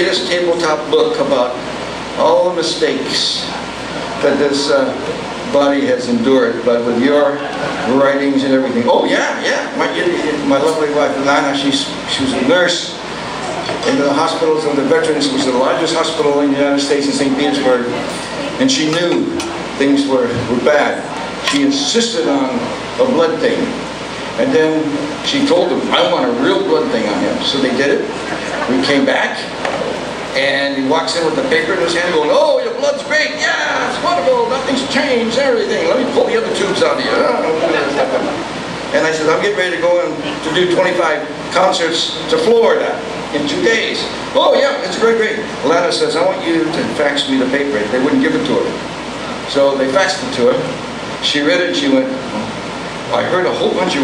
greatest tabletop book about all the mistakes that this uh, body has endured, but with your writings and everything. Oh yeah, yeah. My, my lovely wife, Lana, she's, she was a nurse in the hospitals of the veterans. It was the largest hospital in the United States in St. Petersburg. And she knew things were, were bad. She insisted on a blood thing. And then she told them, I want a real blood thing on him. So they did it. We came back, and he walks in with the paper in his hand going, oh, your blood's great. Yeah, it's wonderful. Nothing's changed, everything. Let me pull the other tubes out of you. And I said, I'm getting ready to go in to do 25 concerts to Florida in two days. Oh, yeah, it's great, great. Lana says, I want you to fax me the paper. They wouldn't give it to her. So they faxed it to her. She read it and she went, oh, I heard a whole bunch of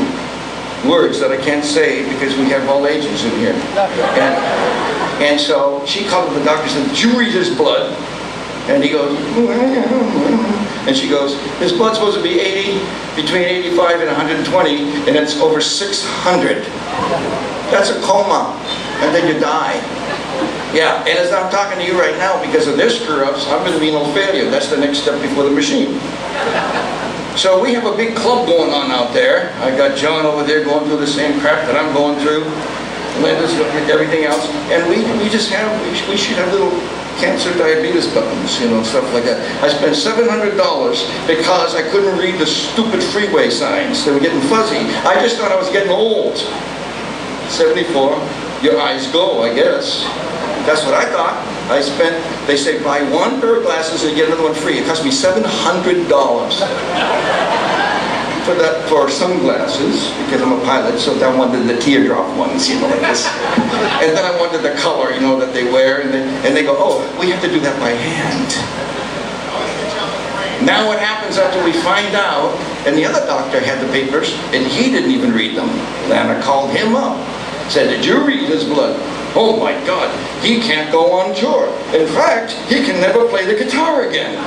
words that I can't say because we have all ages in here. And, and so she called up the doctor and said, did you read his blood? And he goes, oh, and she goes, his blood's supposed to be 80, between 85 and 120, and it's over 600. That's a coma, and then you die. Yeah, and as I'm talking to you right now, because of their screw-ups, I'm going to be renal failure. That's the next step before the machine. So we have a big club going on out there. I got John over there going through the same crap that I'm going through. Linda's everything else. And we, we just have, we should have little cancer diabetes buttons, you know, stuff like that. I spent $700 because I couldn't read the stupid freeway signs. They were getting fuzzy. I just thought I was getting old. 74, your eyes go, I guess. That's what I thought. I spent, they say buy one pair of glasses and get another one free. It cost me $700 for that, for sunglasses, because I'm a pilot, so I wanted the teardrop ones, you know, like this. And then I wanted the color, you know, that they wear, and they, and they go, oh, we have to do that by hand. Now what happens after we find out, and the other doctor had the papers, and he didn't even read them. Lana called him up, said, did you read his blood? Oh my God, he can't go on tour. In fact, he can never play the guitar again.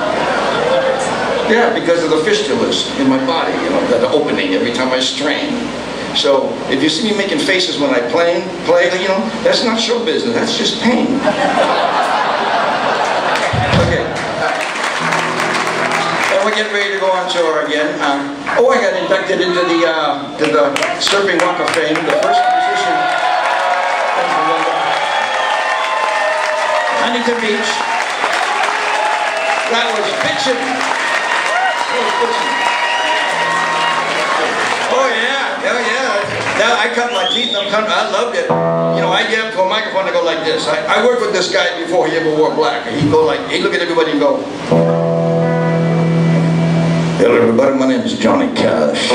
Yeah, because of the fistulas in my body, you know, that opening every time I strain. So if you see me making faces when I play, play, you know, that's not show business, that's just pain. Okay. And we're getting ready to go on tour again. Um, oh, I got inducted into the uh, to the Surfing Walk of Fame, the first musician Huntington Beach. That was bitchin'. Oh yeah, oh yeah. Now I cut my teeth. I'm cut, I loved it. You know, I get up to a microphone and go like this. I, I worked with this guy before he ever wore black. He'd go like, he'd look at everybody and go. Hello everybody, my name is Johnny Cash.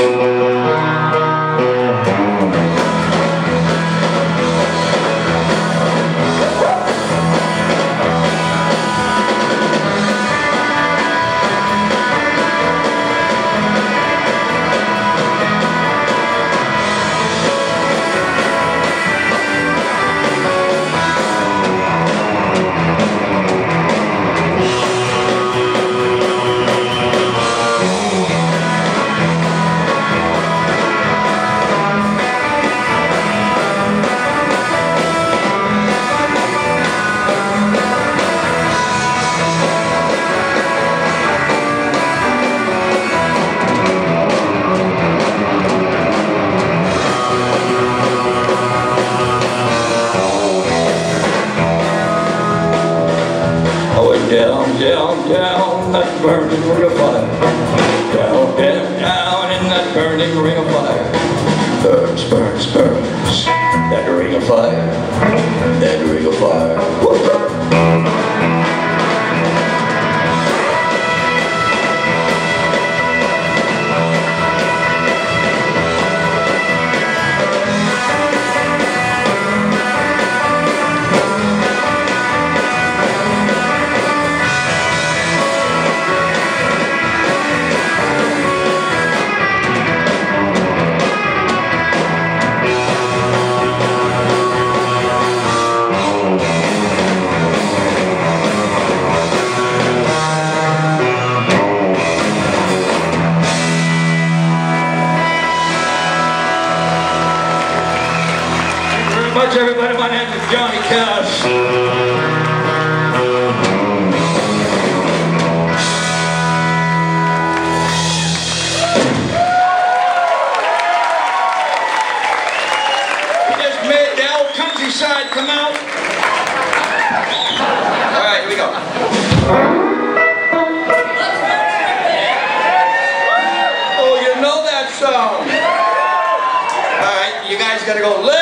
Go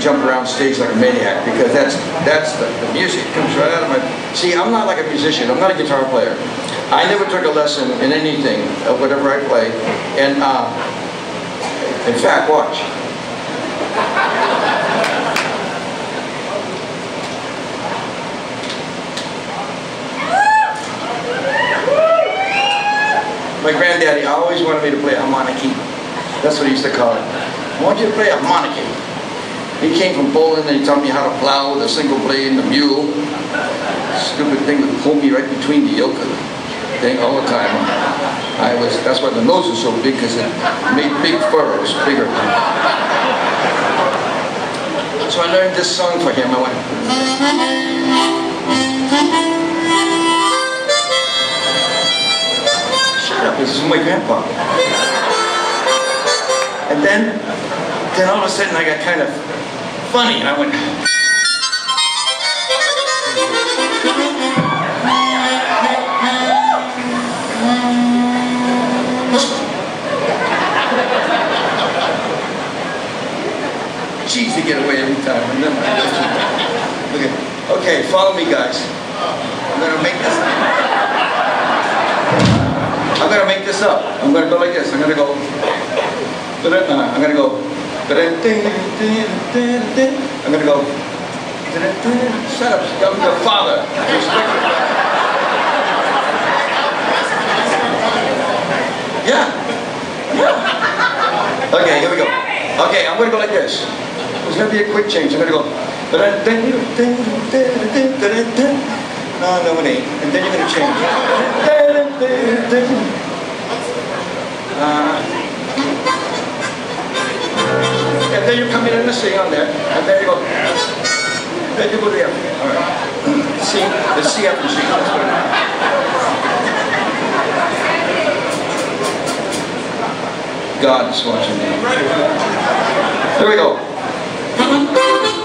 jump around stage like a maniac because that's that's the, the music comes right out of my. See, I'm not like a musician. I'm not a guitar player. I never took a lesson in anything, uh, whatever I play. And uh, in fact, watch. My granddaddy always wanted me to play a harmonica. That's what he used to call it. I want you to play a harmonica. He came from Poland and he taught me how to plow with a single blade and a mule. Stupid thing would pull me right between the yoke of the thing all the time. I was, that's why the nose is so big because it made big furrows, bigger. So I learned this song for him. I went, shut up, this is my grandpa. And then, then all of a sudden I got kind of funny and I went, Jeez, to get away every time. Just- Okay, okay, follow me, guys. I'm gonna make this. I'm gonna make this up. I'm gonna go like this. I'm gonna go. uh, I'm gonna go. I'm gonna go. Shut up, I'm your father. Yeah. Yeah. Okay, here we go. Okay, I'm gonna go like this. It's gonna be a quick change. I'm gonna go. No, no, it ain't. And then you're gonna change. Uh, then you come in and sing on there, and then you go, then you go to the F. All right. The C, and G. God is watching me. There we go.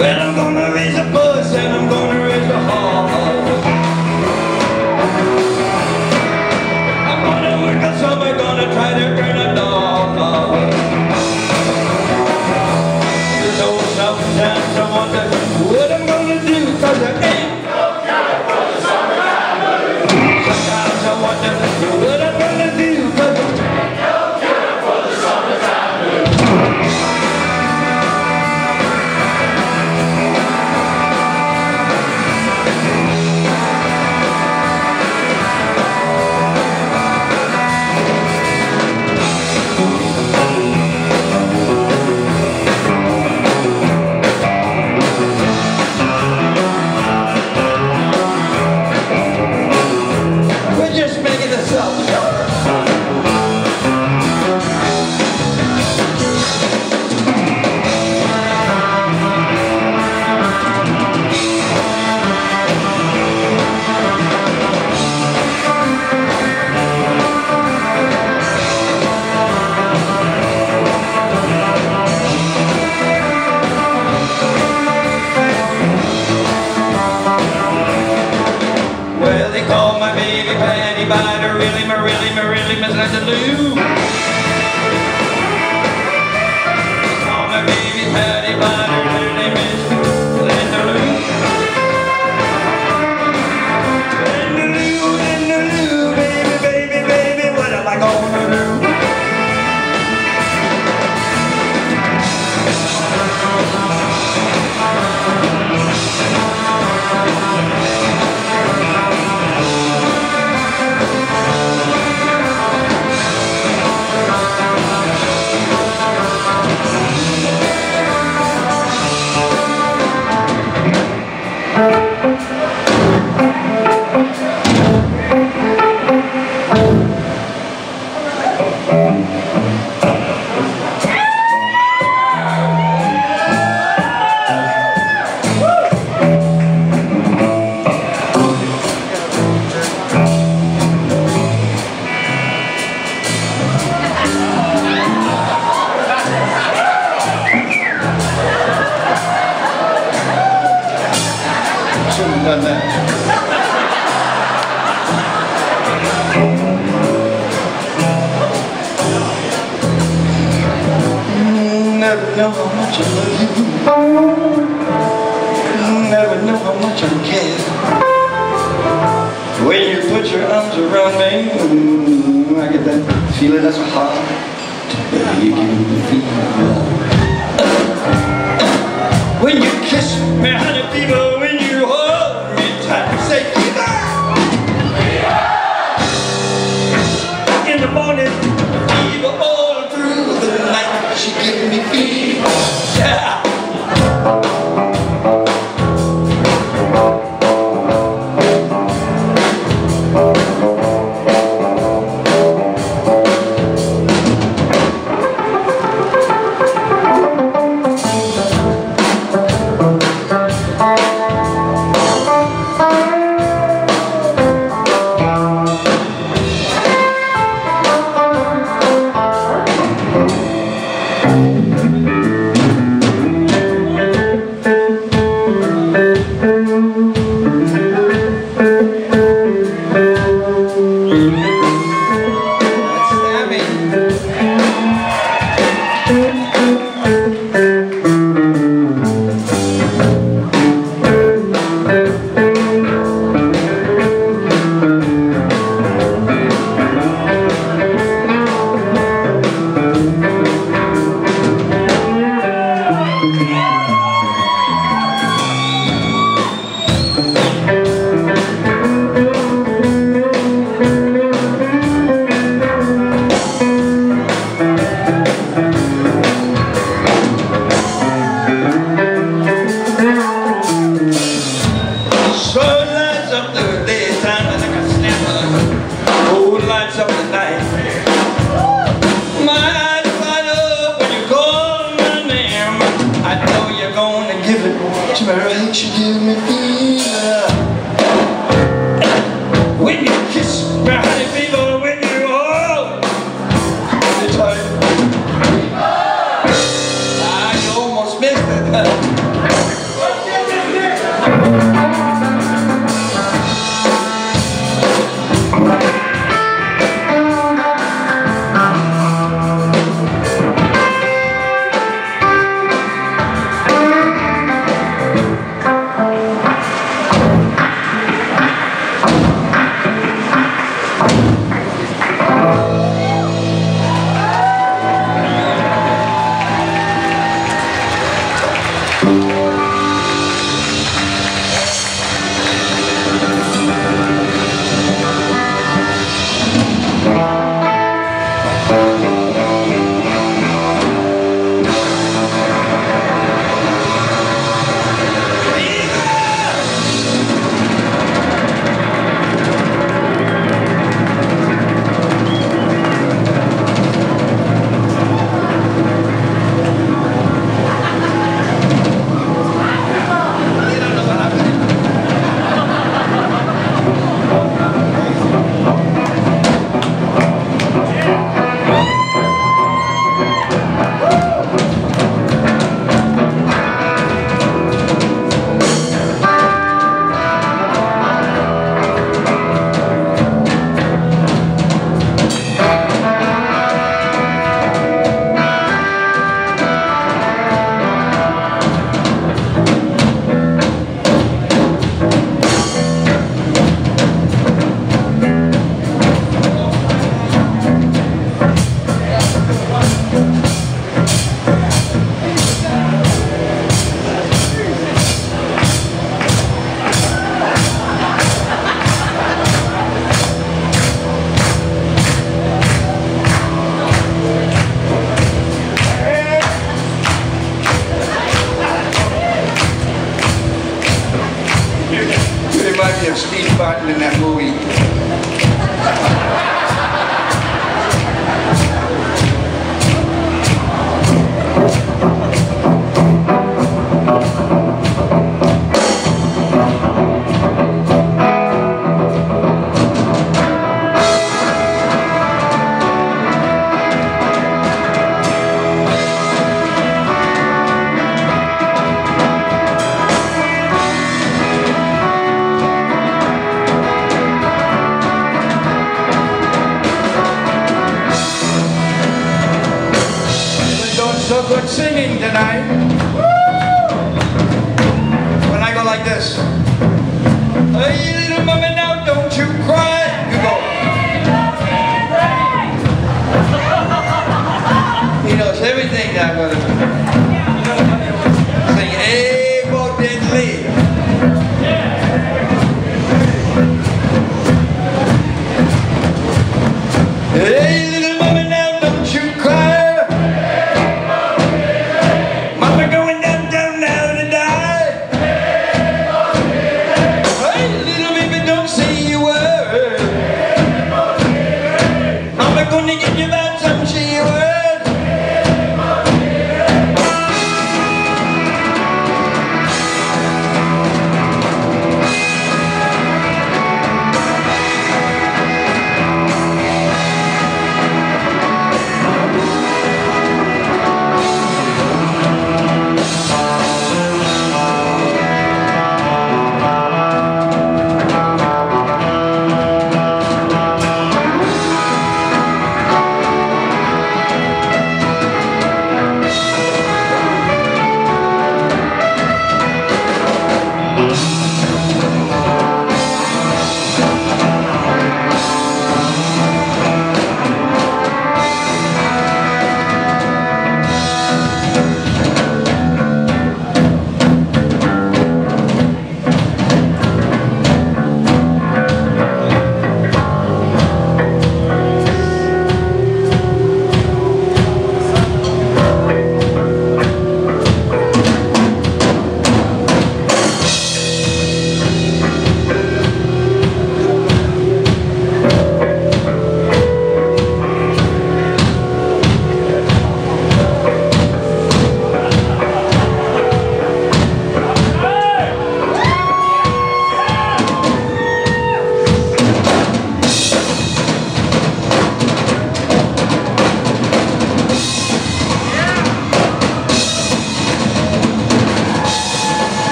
When I'm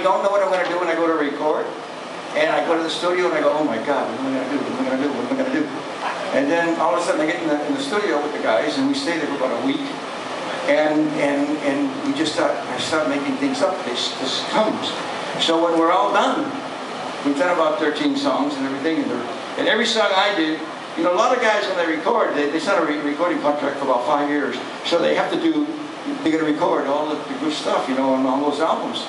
I don't know what I'm gonna do when I go to record. And I go to the studio and I go, oh my God, what am I gonna do? What am I gonna do? What am I gonna do? And then all of a sudden I get in the, in the studio with the guys and we stay there for about a week. And, and, and we just start, I start making things up. This, this comes. So when we're all done, we've done about 13 songs and everything. And, and every song I do, you know, a lot of guys when they record, they, they sign a re- recording contract for about five years. So they have to do, they gotta record all the, the good stuff, you know, on all those albums.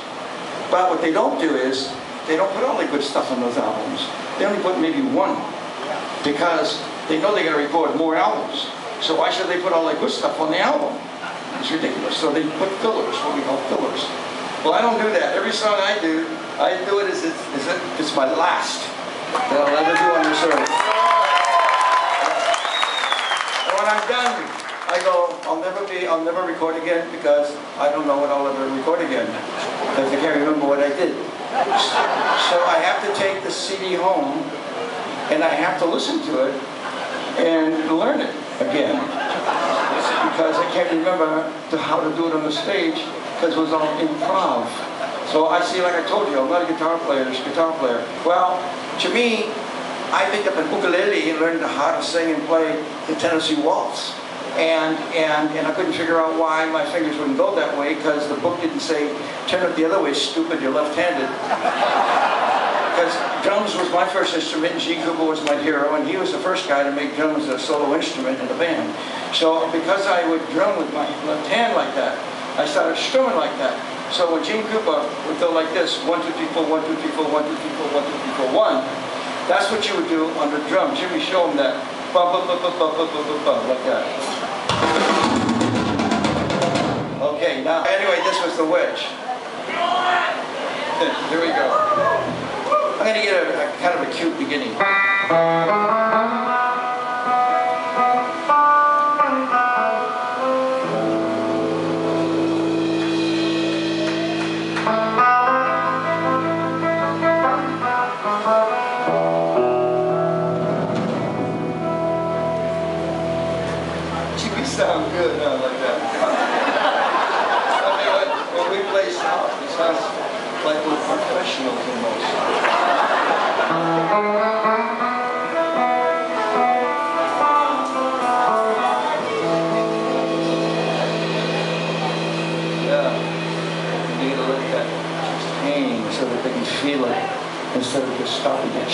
But what they don't do is, they don't put all the good stuff on those albums. They only put maybe one. Because they know they're gonna record more albums. So why should they put all the good stuff on the album? It's ridiculous. So they put fillers, what we call fillers. Well, I don't do that. Every song I do, I do it as it's, as it's my last that I'll ever do on this earth. And when I'm done, I go, I'll never be, I'll never record again because I don't know what I'll ever record again. Because I can't remember what I did. So I have to take the CD home and I have to listen to it and learn it again. Because I can't remember to how to do it on the stage because it was all improv. So I see, like I told you, I'm not a guitar player, just a guitar player. Well, to me, I picked up an ukulele and learned how to sing and play the Tennessee Waltz. And, and, and I couldn't figure out why my fingers wouldn't go that way because the book didn't say, turn it the other way, stupid, you're left-handed. Because drums was my first instrument, and Gene Krupa was my hero, and he was the first guy to make drums a solo instrument in the band. So because I would drum with my left hand like that, I started strumming like that. So when Gene Krupa would go like this, one, two, three, four, one, two, three, four, one, two, three, four, one, two, three, four, one, that's what you would do on the drum. Jimmy showed him that. Ba, ba, ba, ba, ba, ba, ba, ba, ba, like that. Was the wedge. Here we go. I'm gonna get a, a kind of a cute beginning.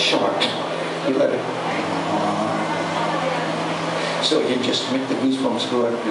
Short. You let it so you just make the goosebumps go up